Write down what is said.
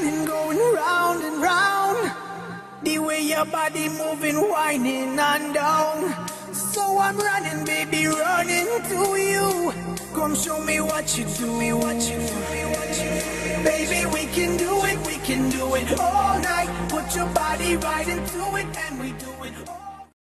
spinning, going round and round. The way your body moving, winding and down. So I'm running, baby, running to you. Come show me what you do, me what you do, me what you do. Baby, we can do it, we can do it all night. Put your body right